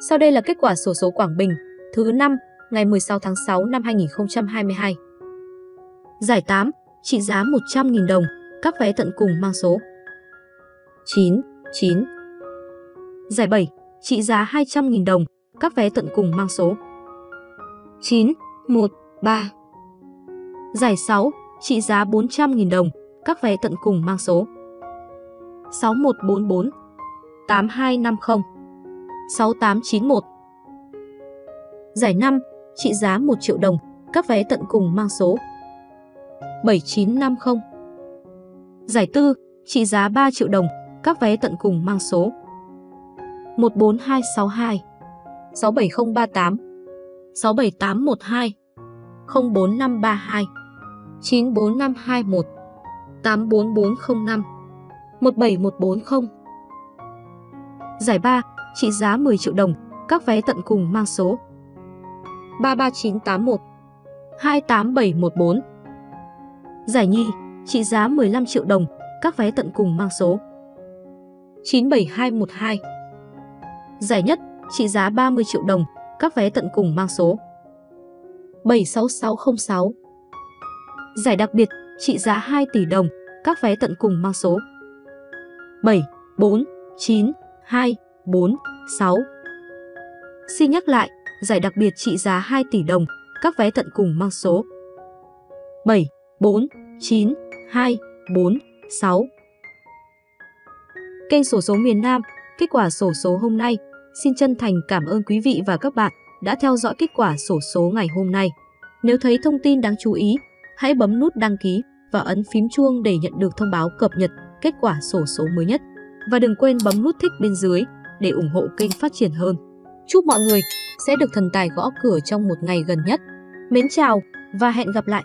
Sau đây là kết quả sổ số Quảng Bình thứ 5 ngày 16 tháng 6 năm 2022. Giải 8, trị giá 100.000 đồng, các vé tận cùng mang số 9, 9. Giải 7, trị giá 200.000 đồng, các vé tận cùng mang số 9, 1, 3. Giải 6, trị giá 400.000 đồng, các vé tận cùng mang số 6144 8250 6891. Giải 5, trị giá 1 triệu đồng, các vé tận cùng mang số 7950. Giải 4, trị giá 3 triệu đồng, các vé tận cùng mang số 14262 67038 67812 04532 94521 84405 17140 Giải 3, trị giá 10 triệu đồng, các vé tận cùng mang số. 33981 28714 Giải nhì, trị giá 15 triệu đồng, các vé tận cùng mang số. 97212 Giải nhất, trị giá 30 triệu đồng, các vé tận cùng mang số. 76606 Giải đặc biệt, trị giá 2 tỷ đồng, các vé tận cùng mang số. 7, 4, 9, 2, 4, 6. Xin nhắc lại, giải đặc biệt trị giá 2 tỷ đồng, các vé tận cùng mang số 7, 4, 9, 2, 4, 6. Kênh sổ số miền Nam, kết quả sổ số hôm nay. Xin chân thành cảm ơn quý vị và các bạn đã theo dõi kết quả sổ số ngày hôm nay. Nếu thấy thông tin đáng chú ý, hãy bấm nút đăng ký và ấn phím chuông để nhận được thông báo cập nhật kết quả sổ số mới nhất. Và đừng quên bấm nút thích bên dưới để ủng hộ kênh phát triển hơn. Chúc mọi người sẽ được thần tài gõ cửa trong một ngày gần nhất. Mến chào và hẹn gặp lại!